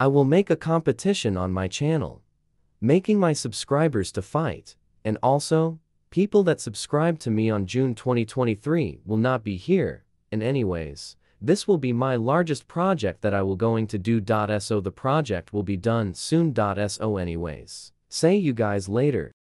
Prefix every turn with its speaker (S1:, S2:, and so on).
S1: I will make a competition on my channel, making my subscribers to fight, and also, people that subscribe to me on June 2023 will not be here, and anyways, this will be my largest project that I will going to do. So the project will be done soon. So anyways, say you guys later.